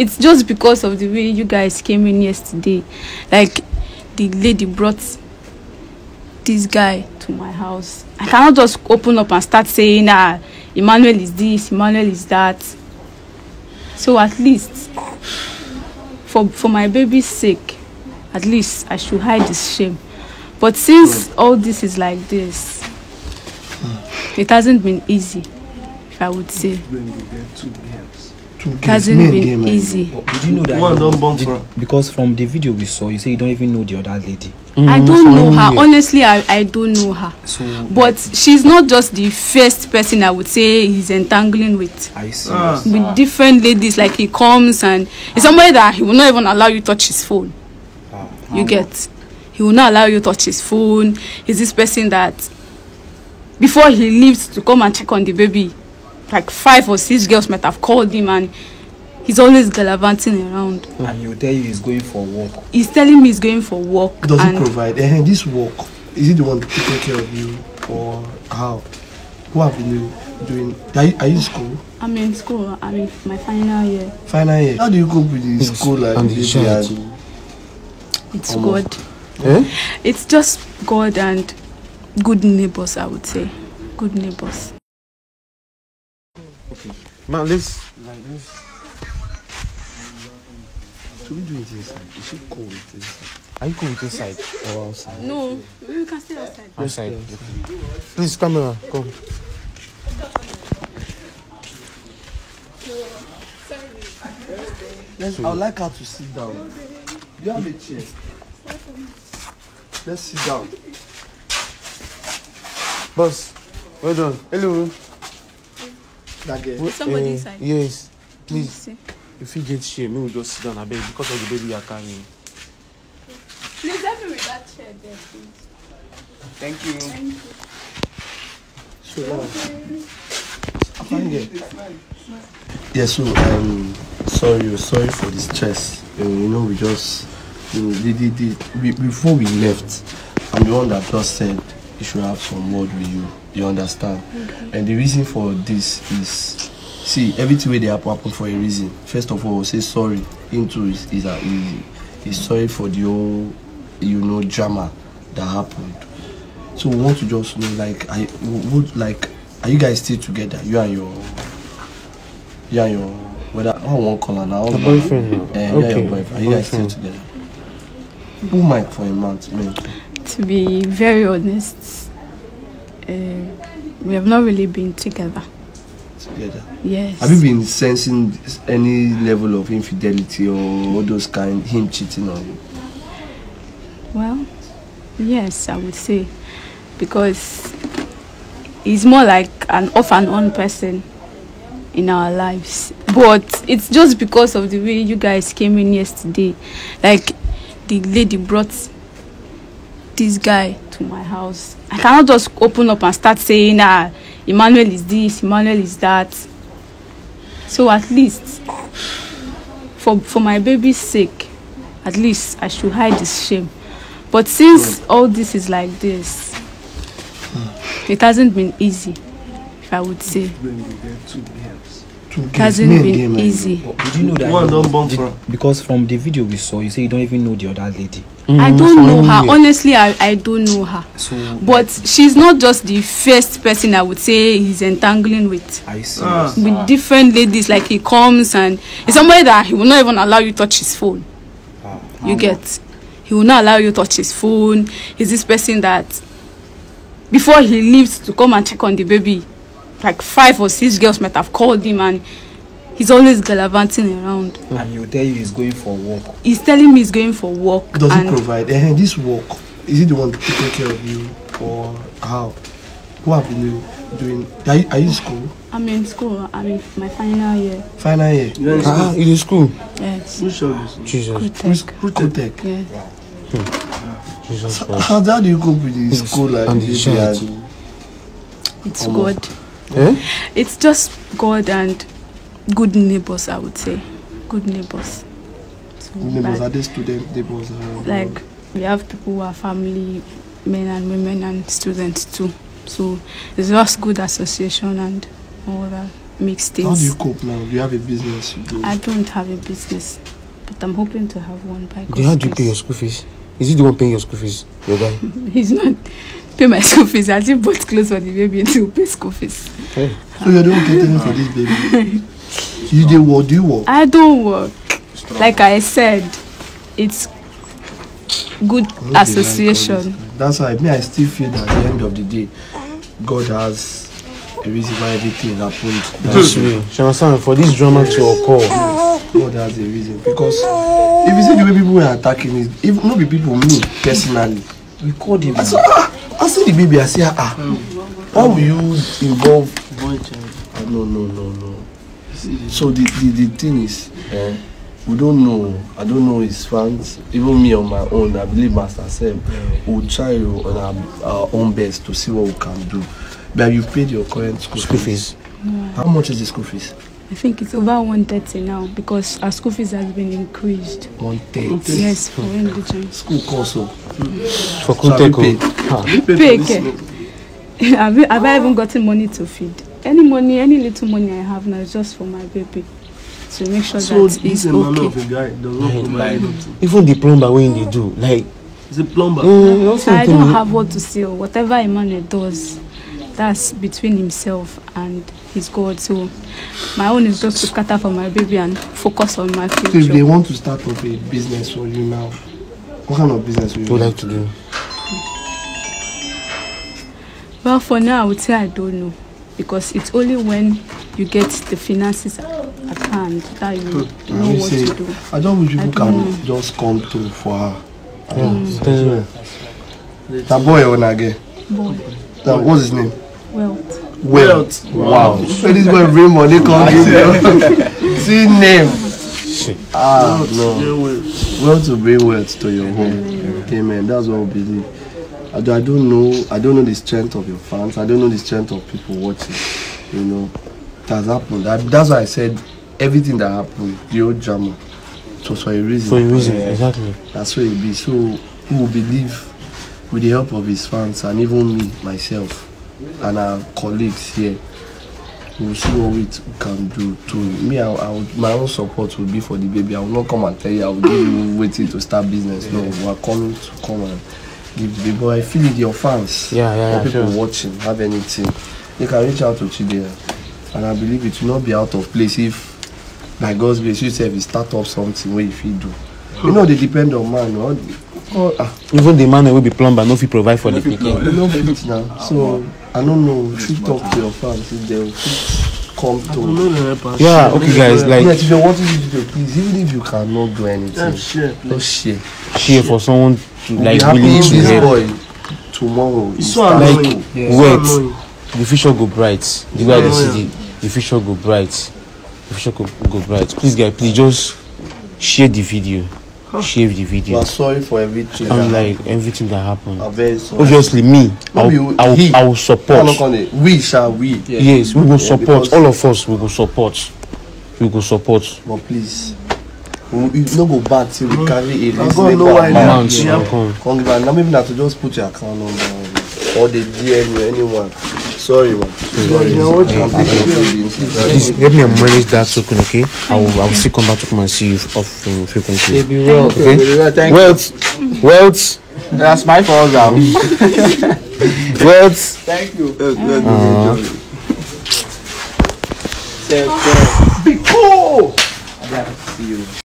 it's just because of the way you guys came in yesterday. Like the lady brought this guy to my house. I cannot just open up and start saying, ah, Emmanuel is this, Emmanuel is that. So at least for for my baby's sake, at least I should hide this shame. But since all this is like this, it hasn't been easy, if I would say. Two It hasn't been game, easy. Did you know that? One you- don born did- Because from the video we saw, you say you don't even know the other lady. I Mm, don't know her. Honestly, I, I don't know her. So, But she's not just the first person I would say he's entangling with. I see. Ah. With different ladies, like he comes and he's somebody that he will not even allow you touch his phone. Ah. You get? He will not allow you touch his phone. He's this person that before he leaves to come and check on the baby, like five or six girls might have called him and he's always gallivanting around. And he'll tell you he's going for walk. He's telling me he's going for work. Does and he provide? Eh, this work, is he the one taking care of you or how? Who have been doing? Are you, are you in school? I'm in school. I'm in my final year. Final year. How do you cope with the school and, and the the child. and It's Omo. God. Eh? It's just God and good neighbors, I would say. Good neighbors. Man, let's like let's Should we do it inside? Is it cold inside? are you going inside or outside? No, we can stay outside. Outside. Okay. Please camera, come. Let's, I would like her to sit down. Do you have a chair? Let's sit down. Boss, well done. Hello. That girl. Wait, Somebody eh, inside. Yes. Please, See. if you get shame, maybe we just sit down a bit because of the baby you are carrying. Please help me with that chair there, please. Thank you. So, uh, fine girl. Yeah, so um, sorry, sorry for the stress. Uh, you know, we just, you know, the, the, the, we, before we left, I'm the one that just said you should have some word with you. You understand? And the reason for this is, see, everything where they happen happen for a reason. First of all, say sorry. Into is is, a, is, is sorry for the whole, you know, drama that happened. So we want to just know, like, I would like, are you guys still together? You and your, you and your, whether I won't call her now. Your boyfriend now. Eh, you and your boyfriend. Are you guys still together? Who might for a month, man? To be very honest, uh, we have not really been together. Together. Yes. Have you been sensing any level of infidelity or all those kind, him cheating on you? Well, yes, I would say. Because he's more like an off and on person in our lives. But it's just because of the way you guys came in yesterday. Like the lady brought this guy to my house. I cannot just open up and start saying, ah, Emmanuel is this, Emmanuel is that. So at least for for my baby's sake, at least I should hide this shame. But since all this is like this, it hasn't been easy, if I would say. Two It hasn't been game, easy. Did you know that? One you- don born did- from- Because from the video we saw, you say you don't even know the other lady. I Mm, don't know her. year. Honestly, I, I don't know her. So, But she's not just the first person I would say he's entangling with. I see. Ah. With different ladies, like he comes and he's somebody that he will not even allow you touch his phone. Ah. You get? He will not allow you touch his phone. He's this person that before he leaves to come and check on the baby, like five or six girls might have called him and he's always gallivanting around. And he'll tell you he's going for walk. He's telling me he's going for work. Does he provide? Eh, this work, is he the one taking care of you or how? Who have been doing? Are you, are you in school? I'm in school. I'm in my final year. Final year. Ah, in school. Yes. Which of this? Jesus, Good Who's tech. Jesus Christ. How, how do you cope with the Yes, school and, and the the baby child. and It's Omo. God. Eh? It's just God and good neighbors, I would say. Good neighbors. So, neighbors? Are like, they student neighbors? Uh, like we have people who are family, men and women and students too. So it's just good association and all that. makes things. How do you cope now? Do you have a business do? I don't have a business, but I'm hoping to have one by Okay, how God's do you pay your school fees? Is he the one paying your school fees? Your guy? He's not pay my school fees. I just bought clothes for the baby to pay school fees. Hey. So you're the one getting for this baby. you do what? Do you work? I don't work. Like I said, it's good association. That's why me. I still feel that at the end of the day, God has a reason why everything happened. That's real. You understand? For this drama to occur, God has a reason because if you see the way people were attacking it, even not be people me personally. We called him. Ah, I see the baby. I say ah, how will you involve? Ah, no no no no. So the the, the thing is, eh, we don't know. I don't know his fans. Even me on my own, I believe Master Sam will try on our, our own best to see what we can do. But you paid your current school, school fees. How much is the school fees? I think it's over 130 now because our school fees has been increased. One thirty. Yes, for religion. School course. For So have you Kuteko. paid? Ah, okay. have, you, have I even gotten money to feed? Any money, any little money I have now is just for my baby. To make sure So that he's man of okay. a guy does not provide anything. even the plumber when they do, like, He's a plumber. mm, I don't have what to say. Whatever Emmanuel does, that's between himself and his God. So my own is just to scatter for my baby and focus on my So if they future. want to start up a business for you now, what kind of business will you would like? to do. Well, for now, I would say I don't know because it's only when you get the finances at hand that you know I will what say, to do. I don't wish people don't can just come through for her. Yeah. Tell me. That boy on again. Boy, That what's his name? well, Wealth. Wow. So this boy bring money come give you. See name. Shit. Ah no. Wealth to bring wealth to your home. Amen. That's what we believe. I, do, I don't know. I don't know the strength of your fans. I don't know the strength of people watching. You know, it has happened. That, that's why I said everything that happened, the whole drama, was for a reason. For a reason, Yeah. exactly. That's what it be. So we will believe with the help of his fans and even me, myself, and our colleagues here. We'll see what we can do to me. I, I would, my own support will be for the baby. I will not come and tell you I will give you waiting to start business. No, we are coming to come and give the baby. But I feel your fans, Yeah, yeah, yeah, people sure. watching have anything, they can reach out to Chidea, and I believe it will not be out of place if, by God's grace, you if you start up something where you feel do. You know they depend on man. Or, or, ah, Even the man will be plumber, no fit provide for the pikin. you know fit now. So I don't know. You should talk to your fans if they fit come to. Yeah, okay, guys, like yes, if you're watching this video, please, even if you cannot do anything, just share. share for someone to like be happy willing to this help. boy tomorrow. is so starting annoying. to- Yeah. Wait, the future go bright. The way I dey see the, the future go bright. The future go, go bright. Please, guys, please just share the video. Share the We video. are sorry for everything. And that like everything that happened. I'm very sorry. Obviously, me, I will, I will, he. I will I'm support. We shall we. Yes, we will support. because- All of us, we will support. We will support. But please, we no go back till we carry a God reasonable know why Yeah. will come. Come give am. Now maybe not to just put your account number or the DM or anyone. Sorry, man. Sorry. Yeah, what Please help me manage that token, okay? I will, I will still come back to come and see you off um, frequently. Baby, well, Okay. baby, well, thank Wealth, wealth, That's my fault now. wealth. Thank you. Uh, Be cool. I gotta see you.